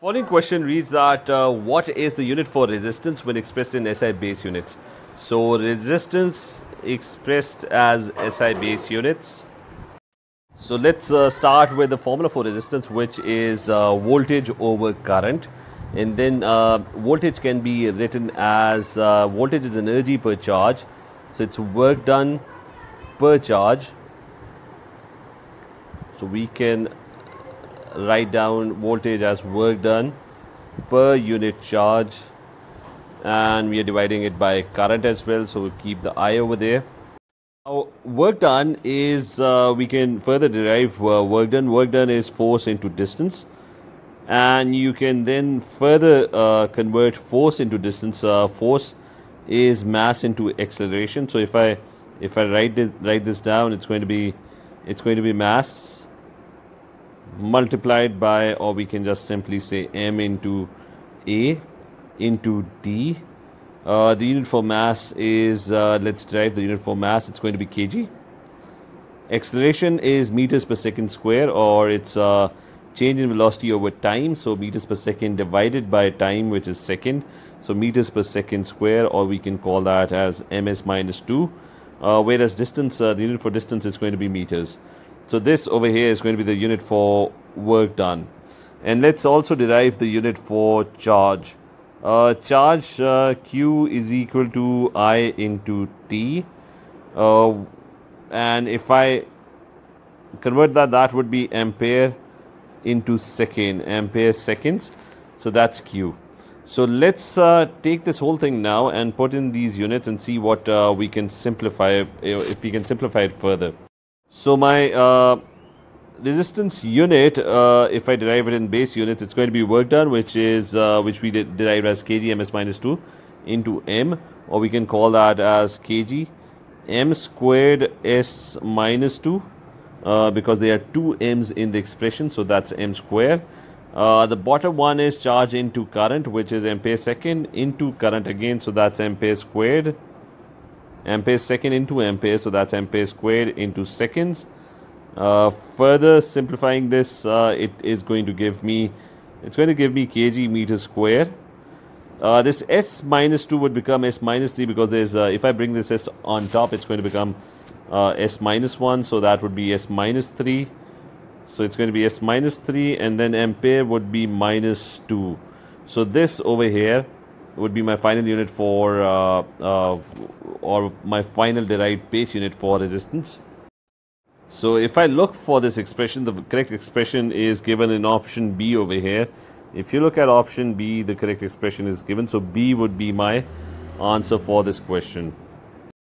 Following question reads that uh, what is the unit for resistance when expressed in SI base units? So resistance expressed as SI base units. So let's uh, start with the formula for resistance which is uh, voltage over current and then uh, voltage can be written as uh, voltage is energy per charge so it's work done per charge so we can write down voltage as work done per unit charge. And we are dividing it by current as well so we keep the I over there. Now work done is uh, we can further derive uh, work done. Work done is force into distance. And you can then further uh, convert force into distance. Uh, force is mass into acceleration. So if I if I write this write this down it's going to be it's going to be mass multiplied by or we can just simply say m into a into d. Uh, the unit for mass is uh, let's derive the unit for mass. It's going to be kg. Acceleration is meters per second square or it's uh, change in velocity over time. So meters per second divided by time which is second. So meters per second square or we can call that as ms minus 2 uh, whereas distance uh, the unit for distance is going to be meters so this over here is going to be the unit for work done. And let's also derive the unit for charge. Uh, charge uh, Q is equal to I into T. Uh, and if I convert that, that would be ampere into second, ampere seconds. So that's Q. So let's uh, take this whole thing now and put in these units and see what uh, we can simplify, if we can simplify it further. So my uh, resistance unit, uh, if I derive it in base units, it's going to be work done, which is uh, which we did derive as kg ms minus 2 into m, or we can call that as kg m squared s minus 2 uh, because there are two m's in the expression, so that's m squared. Uh, the bottom one is charge into current, which is ampere second into current again, so that's ampere squared ampere second into ampere so that's ampere squared into seconds. Uh, further simplifying this uh, it is going to give me it's going to give me kg meter square. Uh, this s minus 2 would become s minus 3 because there's uh, if I bring this s on top it's going to become uh, s minus 1 so that would be s minus 3 so it's going to be s minus 3 and then ampere would be minus 2 so this over here would be my final unit for uh, uh, or my final derived base unit for resistance. So if I look for this expression, the correct expression is given in option B over here. If you look at option B, the correct expression is given. So B would be my answer for this question.